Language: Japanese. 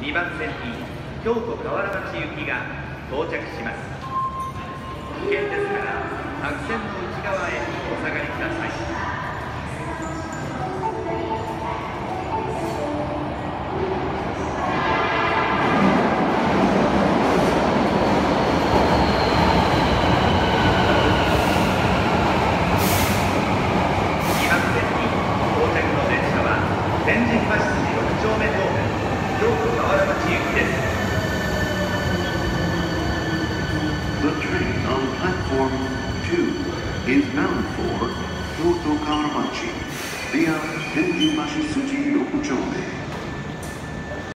2番線に京都河原町行きが到着します。危険ですから白線の内側へお下がりください。The train on platform 2 is bound for Kyoto Kawamachi via Tenjin-mashi Suji 6丁目